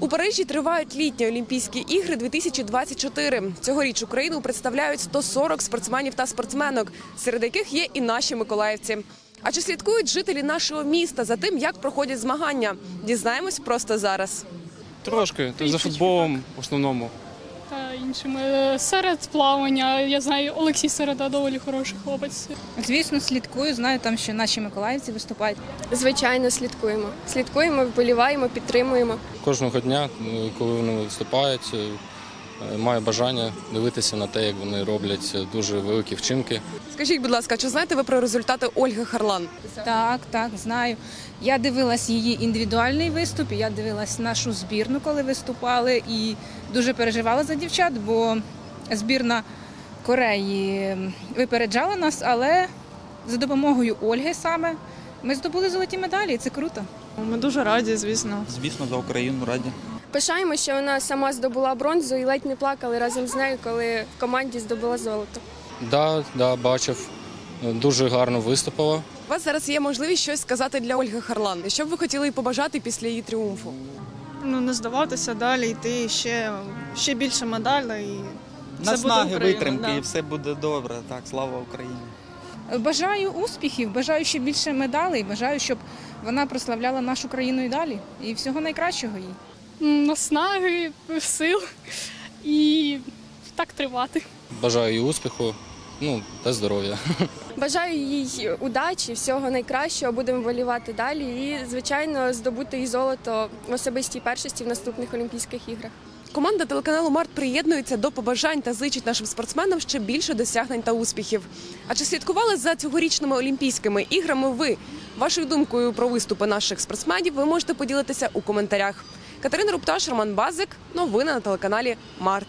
У Парижі тривають літні Олімпійські ігри 2024. Цьогоріч Україну представляють 140 спортсменів та спортсменок, серед яких є і наші миколаївці. А чи слідкують жителі нашого міста за тим, як проходять змагання? Дізнаємось просто зараз. Трошки, за футболом в основному. Іншими. Серед плавання, я знаю, Олексій Середа доволі хороший хлопець. Звісно, слідкую. Знаю, там ще наші миколаївці виступають. Звичайно, слідкуємо. Слідкуємо, вболіваємо, підтримуємо. Кожного дня, е, коли вони виступають, е, маю бажання дивитися на те, як вони роблять е, дуже великі вчинки. Скажіть, будь ласка, чи знаєте ви про результати Ольги Харлан? Так, так, знаю. Я дивилась її індивідуальний виступ, і я дивилась нашу збірну, коли виступали, і дуже переживала за дівчат, бо збірна Кореї випереджала нас, але за допомогою Ольги саме ми здобули золоті медалі, і це круто. Ми дуже раді, звісно. Звісно, за Україну раді. Пишаємо, що вона сама здобула бронзу і ледь не плакали разом з нею, коли в команді здобула золото. Да, да, бачив, дуже гарно виступила. У вас зараз є можливість щось сказати для Ольги Харлан. Що б ви хотіли їй побажати після її тріумфу? Ну не здаватися далі, йти ще, ще більше медалей. І Наснаги, витримки, да. і все буде добре. Так, слава Україні. Бажаю успіхів, бажаю ще більше медалей, бажаю, щоб вона прославляла нашу країну і далі. І всього найкращого їй. Наснаги, сил і так тривати. Бажаю їй успіху ну, та здоров'я. Бажаю їй удачі, всього найкращого. Будемо вболівати далі і, звичайно, здобути і золото в особистій першості в наступних Олімпійських іграх. Команда телеканалу Март приєднується до побажань та зичить нашим спортсменам ще більше досягнень та успіхів. А чи слідкували за цьогорічними Олімпійськими іграми ви? Вашою думкою про виступи наших спортсменів ви можете поділитися у коментарях. Катерина Рупташ, Роман Базик. Новини на телеканалі Март.